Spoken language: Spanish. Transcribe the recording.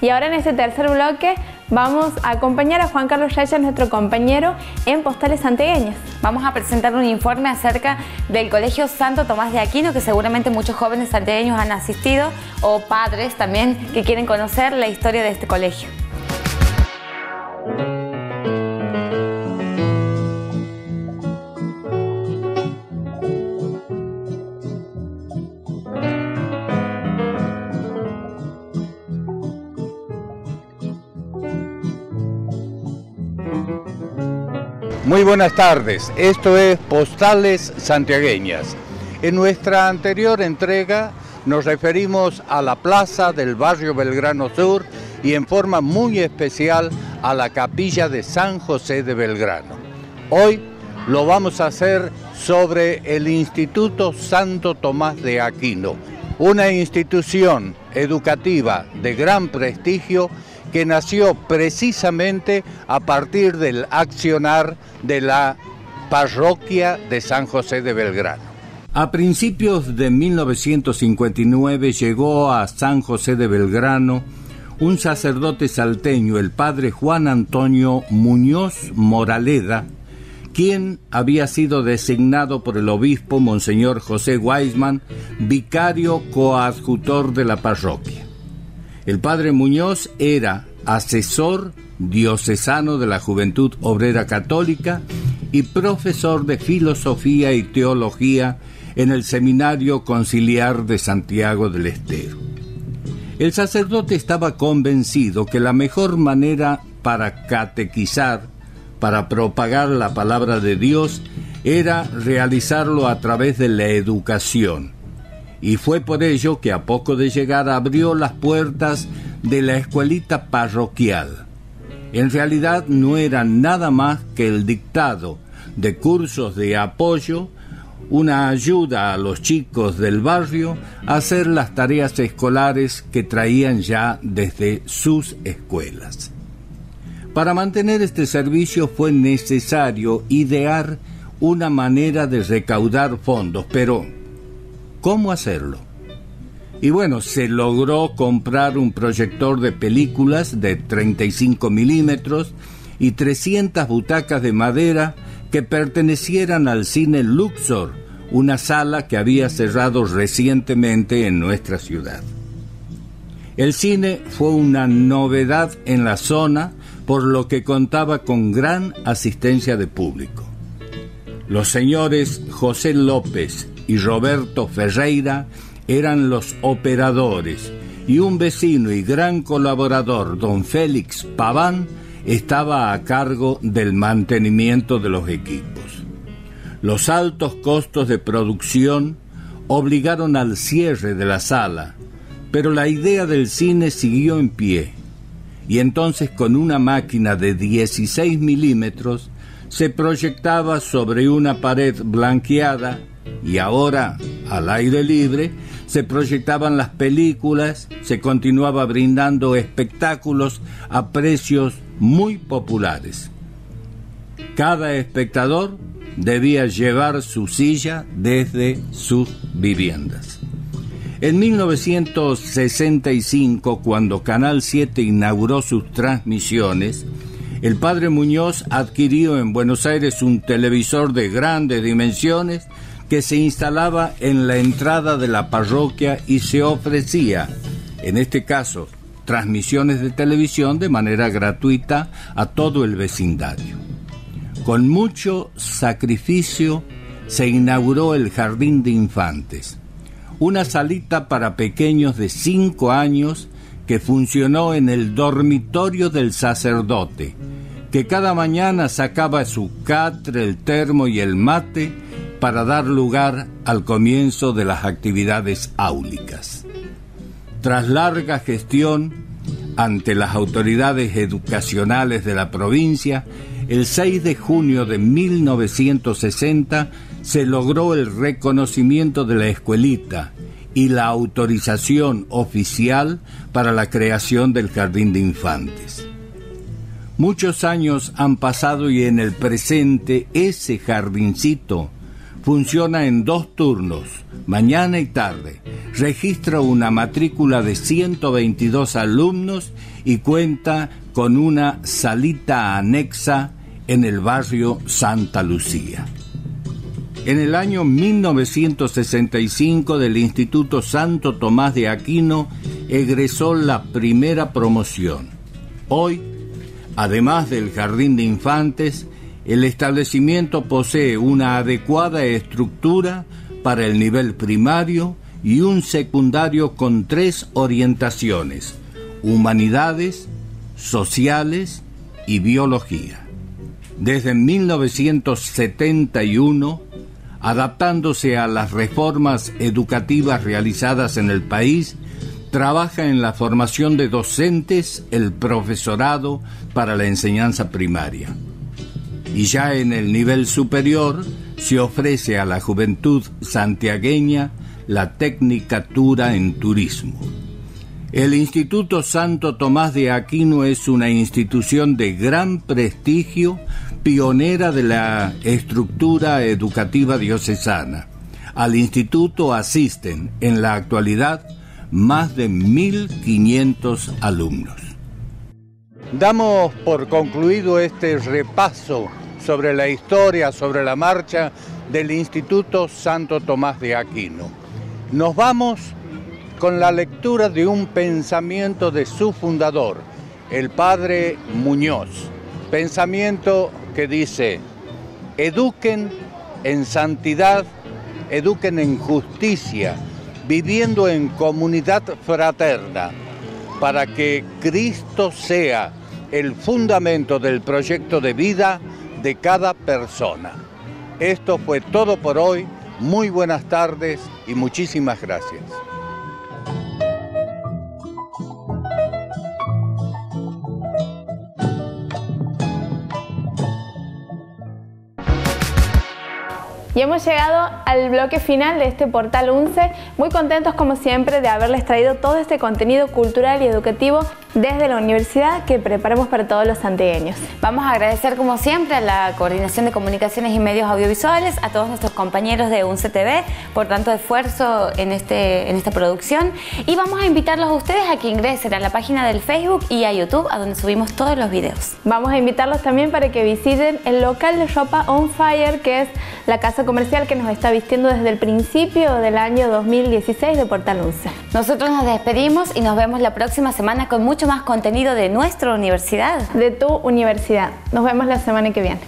Y ahora en este tercer bloque vamos a acompañar a Juan Carlos Reyes, nuestro compañero en Postales Santiagueñas. Vamos a presentar un informe acerca del Colegio Santo Tomás de Aquino, que seguramente muchos jóvenes santiagueños han asistido, o padres también que quieren conocer la historia de este colegio. Muy buenas tardes, esto es Postales Santiagueñas. En nuestra anterior entrega nos referimos a la plaza del barrio Belgrano Sur y en forma muy especial a la capilla de San José de Belgrano. Hoy lo vamos a hacer sobre el Instituto Santo Tomás de Aquino, una institución educativa de gran prestigio que nació precisamente a partir del accionar de la parroquia de San José de Belgrano. A principios de 1959 llegó a San José de Belgrano un sacerdote salteño, el padre Juan Antonio Muñoz Moraleda, quien había sido designado por el obispo Monseñor José Weisman, vicario coadjutor de la parroquia. El padre Muñoz era asesor diocesano de la Juventud Obrera Católica y profesor de filosofía y teología en el Seminario Conciliar de Santiago del Estero. El sacerdote estaba convencido que la mejor manera para catequizar, para propagar la palabra de Dios, era realizarlo a través de la educación y fue por ello que a poco de llegar abrió las puertas de la escuelita parroquial. En realidad no era nada más que el dictado de cursos de apoyo, una ayuda a los chicos del barrio a hacer las tareas escolares que traían ya desde sus escuelas. Para mantener este servicio fue necesario idear una manera de recaudar fondos, pero cómo hacerlo. Y bueno, se logró comprar un proyector de películas de 35 milímetros y 300 butacas de madera que pertenecieran al cine Luxor, una sala que había cerrado recientemente en nuestra ciudad. El cine fue una novedad en la zona, por lo que contaba con gran asistencia de público. Los señores José López y Roberto Ferreira eran los operadores y un vecino y gran colaborador, don Félix Paván, estaba a cargo del mantenimiento de los equipos. Los altos costos de producción obligaron al cierre de la sala, pero la idea del cine siguió en pie, y entonces con una máquina de 16 milímetros se proyectaba sobre una pared blanqueada y ahora, al aire libre, se proyectaban las películas, se continuaba brindando espectáculos a precios muy populares. Cada espectador debía llevar su silla desde sus viviendas. En 1965, cuando Canal 7 inauguró sus transmisiones, el padre Muñoz adquirió en Buenos Aires un televisor de grandes dimensiones que se instalaba en la entrada de la parroquia y se ofrecía, en este caso, transmisiones de televisión de manera gratuita a todo el vecindario. Con mucho sacrificio se inauguró el Jardín de Infantes, una salita para pequeños de cinco años que funcionó en el dormitorio del sacerdote, que cada mañana sacaba su catre, el termo y el mate para dar lugar al comienzo de las actividades áulicas. Tras larga gestión ante las autoridades educacionales de la provincia, el 6 de junio de 1960 se logró el reconocimiento de la escuelita y la autorización oficial para la creación del Jardín de Infantes. Muchos años han pasado y en el presente ese jardincito Funciona en dos turnos, mañana y tarde. Registra una matrícula de 122 alumnos y cuenta con una salita anexa en el barrio Santa Lucía. En el año 1965 del Instituto Santo Tomás de Aquino egresó la primera promoción. Hoy, además del jardín de infantes, el establecimiento posee una adecuada estructura para el nivel primario y un secundario con tres orientaciones, humanidades, sociales y biología. Desde 1971, adaptándose a las reformas educativas realizadas en el país, trabaja en la formación de docentes, el profesorado para la enseñanza primaria. Y ya en el nivel superior se ofrece a la juventud santiagueña la tecnicatura en turismo. El Instituto Santo Tomás de Aquino es una institución de gran prestigio, pionera de la estructura educativa diocesana. Al instituto asisten en la actualidad más de 1.500 alumnos. Damos por concluido este repaso sobre la historia, sobre la marcha del Instituto Santo Tomás de Aquino. Nos vamos con la lectura de un pensamiento de su fundador, el padre Muñoz. Pensamiento que dice, eduquen en santidad, eduquen en justicia, viviendo en comunidad fraterna, para que Cristo sea el fundamento del proyecto de vida de cada persona. Esto fue todo por hoy. Muy buenas tardes y muchísimas gracias. Y hemos llegado al bloque final de este portal UNCE, muy contentos como siempre de haberles traído todo este contenido cultural y educativo desde la universidad que preparamos para todos los santiagueños. Vamos a agradecer como siempre a la Coordinación de Comunicaciones y Medios Audiovisuales, a todos nuestros compañeros de UNCE TV por tanto esfuerzo en, este, en esta producción y vamos a invitarlos a ustedes a que ingresen a la página del Facebook y a YouTube a donde subimos todos los videos. Vamos a invitarlos también para que visiten el local de ropa On Fire que es la casa comercial que nos está vistiendo desde el principio del año 2016 de Portal UNCE. Nosotros nos despedimos y nos vemos la próxima semana con mucho más contenido de nuestra universidad. De tu universidad. Nos vemos la semana que viene.